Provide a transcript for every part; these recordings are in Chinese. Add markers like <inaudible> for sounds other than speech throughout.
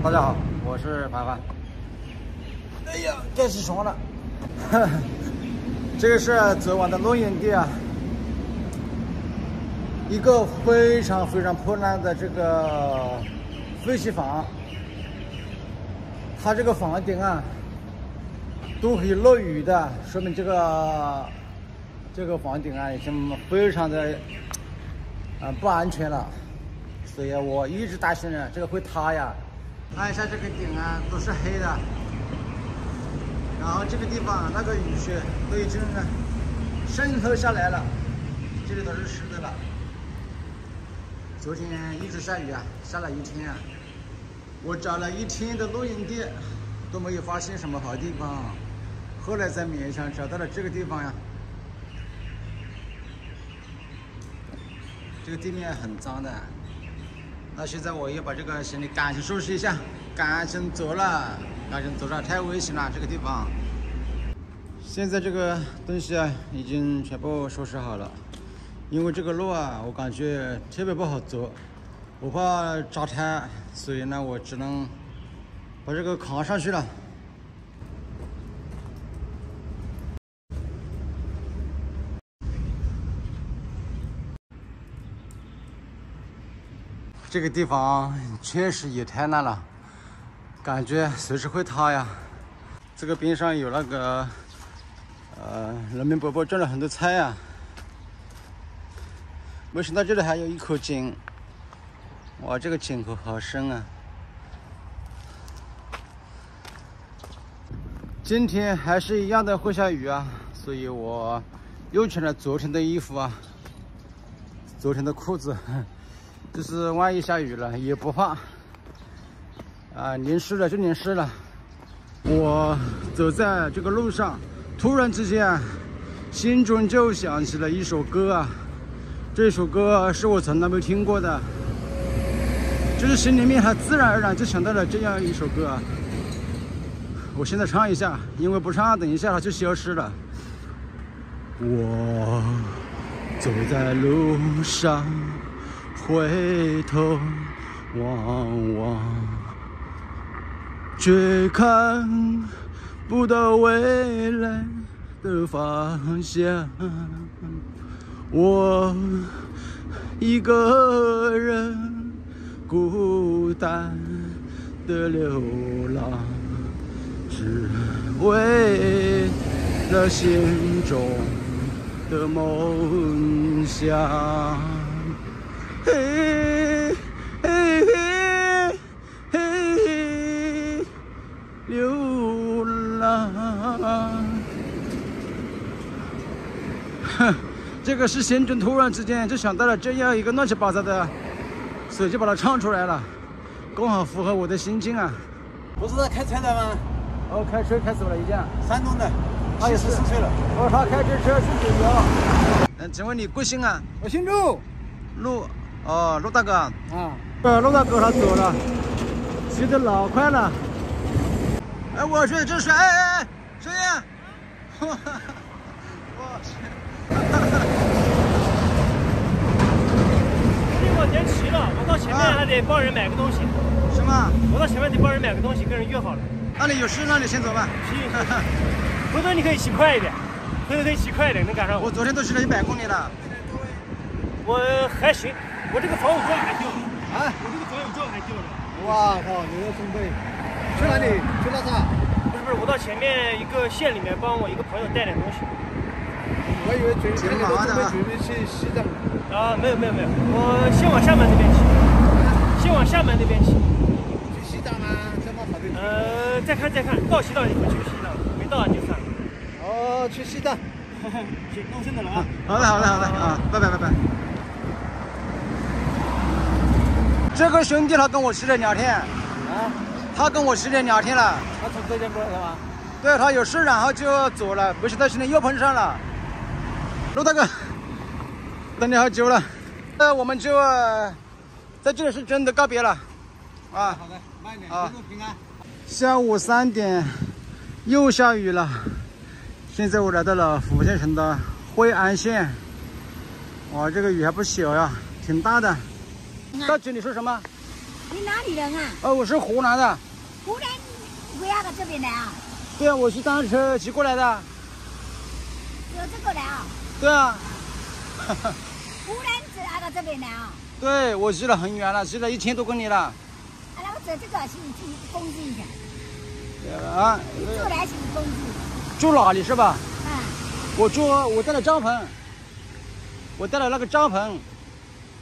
大家好，我是凡凡。哎呀，该起床了。<laughs> 这个是昨晚的露营地啊，一个非常非常破烂的这个废弃房。它这个房顶啊，都可以落雨的，说明这个这个房顶啊已经非常的啊不安全了。所以我一直担心着这个会塌呀。看一下这个顶啊，都是黑的。然后这个地方那个雨水都已经渗透下来了，这里都是湿的了。昨天一直下雨啊，下了一天啊。我找了一天的露营地，都没有发现什么好地方。后来在面上找到了这个地方呀。这个地面很脏的。那现在我要把这个行李赶紧收拾一下，赶紧走了，赶紧走了，太危险了这个地方。现在这个东西啊，已经全部收拾好了，因为这个路啊，我感觉特别不好走，我怕扎胎，所以呢，我只能把这个扛上去了。这个地方确实也太烂了，感觉随时会塌呀。这个边上有那个，呃，农民伯伯种了很多菜啊。没想到这里还有一口井，哇，这个井口好深啊！今天还是一样的会下雨啊，所以我又穿了昨天的衣服啊，昨天的裤子。就是万一下雨了也不怕，啊，淋湿了就淋湿了。我走在这个路上，突然之间，心中就想起了一首歌啊。这首歌是我从来没听过的，就是心里面还自然而然就想到了这样一首歌啊。我现在唱一下，因为不唱，等一下它就消失了。我走在路上。回头望望，却看不到未来的方向。我一个人孤单的流浪，只为了心中的梦想。嘿，嘿嘿，嘿嘿，流浪。哼，这个是心中突然之间就想到了这样一个乱七八糟的，所以就把它唱出来了，刚好符合我的心境啊。不是在开车的吗？哦，开车开走了，已经。山东的，他也是四岁了。哦，他开这车去九幺。嗯，请问你贵姓啊？我姓陆，陆。哦，陆大哥啊，呃，陆大哥他走了，骑的老快了。哎，我去，这是哎哎哎，谁呀？<laughs> 我去，你往前骑了，我到前面还得帮人买个东西。什么？我到前面得帮人买个东西，跟人约好了。那你有事，那你先走吧。行，<laughs> 回头你可以骑快一点，回头可以骑快一点，能赶上我。我昨天都骑了一百公里了。我还行。我这个防雨罩还掉了啊！我这个防雨罩还掉了。哇靠！你要准备去哪里？去拉萨？不是不是，我到前面一个县里面帮我一个朋友带点东西。我以为准备准备去西藏。啊，没有没有没有，我先往厦门那边骑。先往厦门那边骑。去西藏吗？这么好的。呃，再看再看，到西藏就去西藏，没到就算了。哦，去西藏。<laughs> 行，那我先走了啊。好的好的好的啊，拜拜拜拜。这个兄弟他跟我骑了两天，啊，他跟我骑了两天了。他从浙江过来的吗？对，他有事，然后就走了。没想到今天又碰上了。陆大哥，等你好久了。那我们就在这里是真的告别了。啊，好的，慢一点，一路平安。下午三点，又下雨了。现在我来到了福建省的惠安县。哇，这个雨还不小呀，挺大的。大姐，你说什么？你哪里人啊？哦，我是湖南的。湖南，为啥到这边来啊？对啊，我是单车骑过来的。有这个来啊？对啊。湖南走啊到这边来啊？对，我骑了很远了，骑了一千多公里了。啊，那我走这个，去你工资一下。啊。你住来请工资。住哪里是吧？嗯。我住，我带了帐篷。我带了那个帐篷，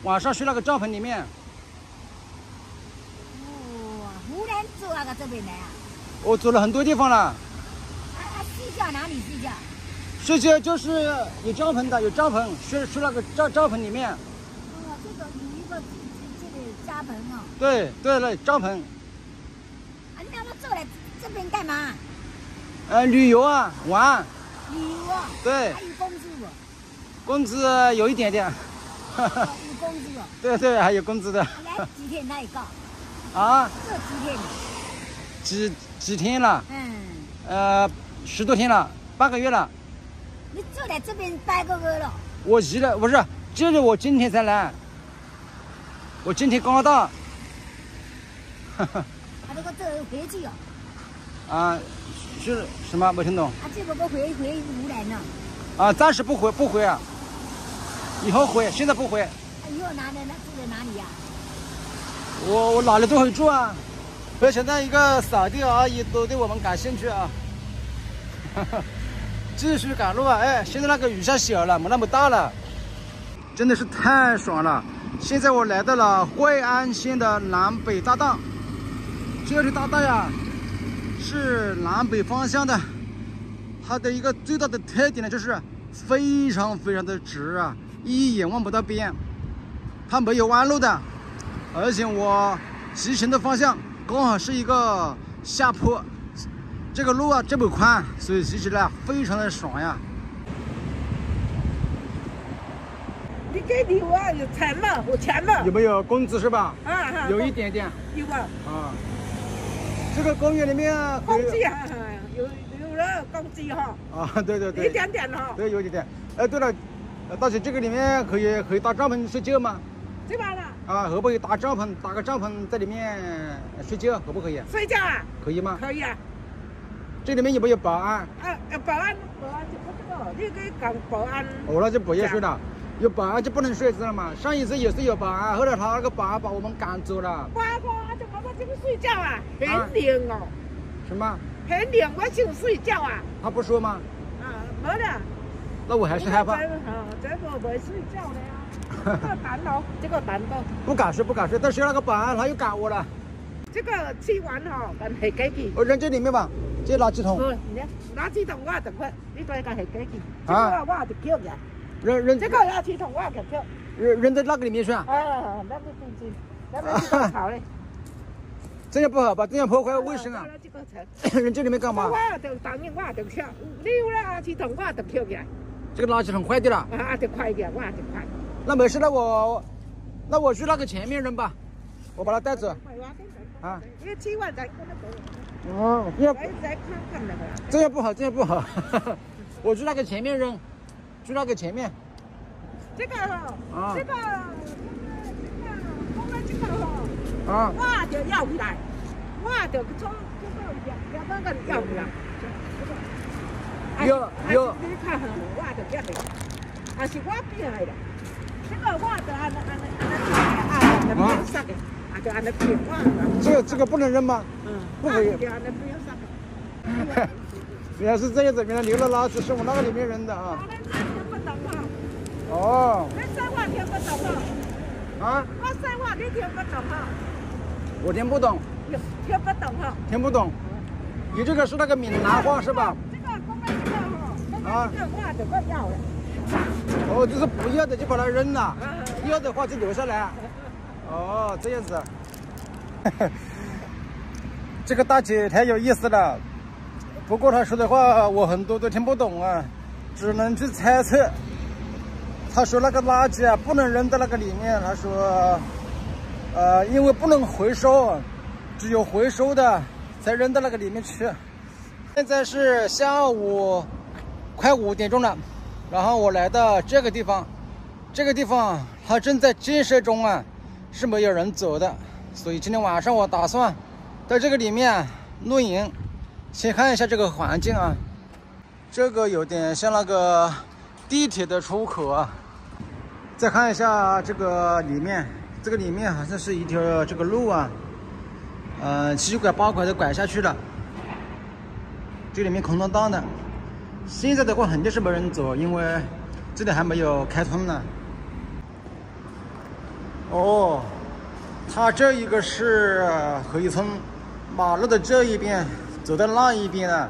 晚上睡那个帐篷里面。哦，湖南走啊个这边来啊？我走了很多地方了。啊啊，睡觉哪里睡觉？睡觉就是有帐篷的，有帐篷，睡睡那个帐帐篷里面。哦，这个有一个这这个帐篷哦。对对对，帐篷。啊，那么走来这边干嘛？呃，旅游啊，玩。旅游啊？对。还有工资不？工资有一点点。有 <laughs> 工资哦。对对，还有工资的。来几天那一个？啊？这几天？几几天了？嗯。呃，十多天了，半个月了。你就在这边半个月了？我移了，不是，就是我今天才来。我今天刚到。哈 <laughs> 哈。他这个走回去哦。啊，是什么？没听懂。啊，这个不回回湖南了。啊，暂时不回，不回啊。以后回，现在不回。以后哪里那住在哪里呀？我我哪里都会住啊。而现在一个扫地阿姨都对我们感兴趣啊。哈 <laughs> 哈继续赶路啊！哎，现在那个雨下小了，没那么大了，真的是太爽了。现在我来到了惠安县的南北大道，这条大道呀是南北方向的，它的一个最大的特点呢就是非常非常的直啊，一眼望不到边，它没有弯路的，而且我骑行的方向刚好是一个下坡。这个路啊这么宽，所以骑起来非常的爽呀。你给你我有钱吗？有钱吗？有没有工资是吧？啊有一点点。有啊。啊。这个公园里面。工资啊，有有了工资哈。啊，对对对。一点点哈。对，有一点点。哎，对了，大姐，这个里面可以可以搭帐篷睡觉吗？睡吧了。啊，可不可以搭帐篷？搭个帐篷在里面睡觉，可不可以？睡觉啊？可以吗？可以啊。这里面有没有保安？啊，保安，保安就不知道，你可以搞保安。哦，那就不要睡了，有保安就不能睡，知道吗？上一次也是有保安，后来他那个保安把我们赶走了。保安就我们这个睡觉啊，很冷哦。什么？很冷，我想睡觉啊。他不说吗？啊，没的。那我还是害怕。这个没睡觉的呀。这个难哦，这个难的。不敢睡，不敢睡。但是那个保安他又赶我了。这个吃完哈，跟黑鸡去。我扔这里面吧。这垃圾桶。垃圾桶我就快，你再个系几件？这个我就捡嘅。扔扔。这个垃圾桶我就捡。扔扔在那个里面去啊？啊，那个东西，那个是好嘞。这样不好吧？这样破坏卫生啊！<coughs> 扔这里面干嘛？我就当然我就捡，你有垃圾桶我就捡嘅。这个垃圾桶坏掉了。啊，就快点，我就快。那没事，那我那我去那个前面扔吧，我把它带走。啊。你吃完再。哦，要这样不好，这样不好。<laughs> 我去那个前面扔，去那个前面。这个哈，啊，这个，这个，这个，这个哈，啊，我就要回来，我就从这个两两个要回来。有有。你看哈，我就要回来，还是我变来的。这个。这个不能扔吗？嗯，不可以。原来是这样子，原来留了垃圾是往那个里面扔的啊。哦。你说话听不懂哈？啊？我说话你听不懂哈？我听不懂。听不懂哈？听不懂。你这个是那个闽南话是吧？这个我们这个哈，啊，这话就不要了。哦，就是不要的就把它扔了，要的话就留下来。哦，这样子，<laughs> 这个大姐太有意思了。不过她说的话我很多都听不懂啊，只能去猜测。她说那个垃圾啊不能扔在那个里面，她说，呃，因为不能回收，只有回收的才扔到那个里面去。现在是下午快五点钟了，然后我来到这个地方，这个地方它正在建设中啊。是没有人走的，所以今天晚上我打算在这个里面露营。先看一下这个环境啊，这个有点像那个地铁的出口啊。再看一下这个里面，这个里面好像是一条这个路啊，嗯，七拐八拐的拐下去了。这里面空荡荡的，现在的话肯定是没人走，因为这里还没有开通呢。哦，它这一个是河一村马路的这一边。走到那一边呢，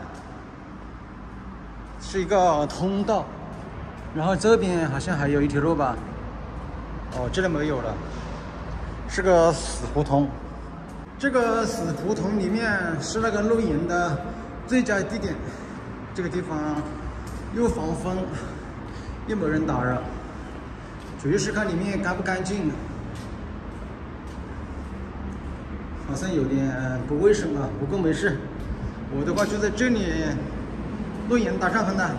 是一个通道，然后这边好像还有一条路吧？哦，这里没有了，是个死胡同。这个死胡同里面是那个露营的最佳地点。这个地方又防风，又没人打扰，主要是看里面干不干净。好像有点不卫生啊，不过没事。我的话就在这里露营搭帐篷的。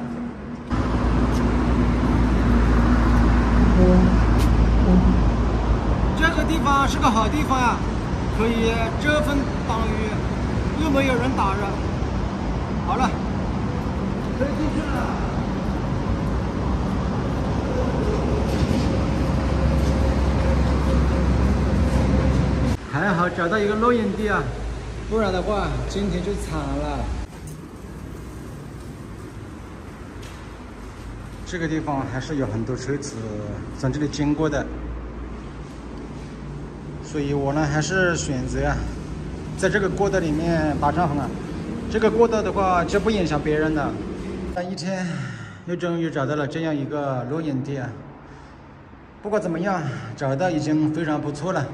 这个地方是个好地方呀，可以遮风挡雨，又没有人打扰。好，了。还好找到一个露营地啊。不然的话，今天就惨了。这个地方还是有很多车子从这里经过的，所以我呢还是选择在这个过道里面搭帐篷啊。这个过道的话就不影响别人了。一天又终于找到了这样一个露营地啊！不管怎么样，找到已经非常不错了。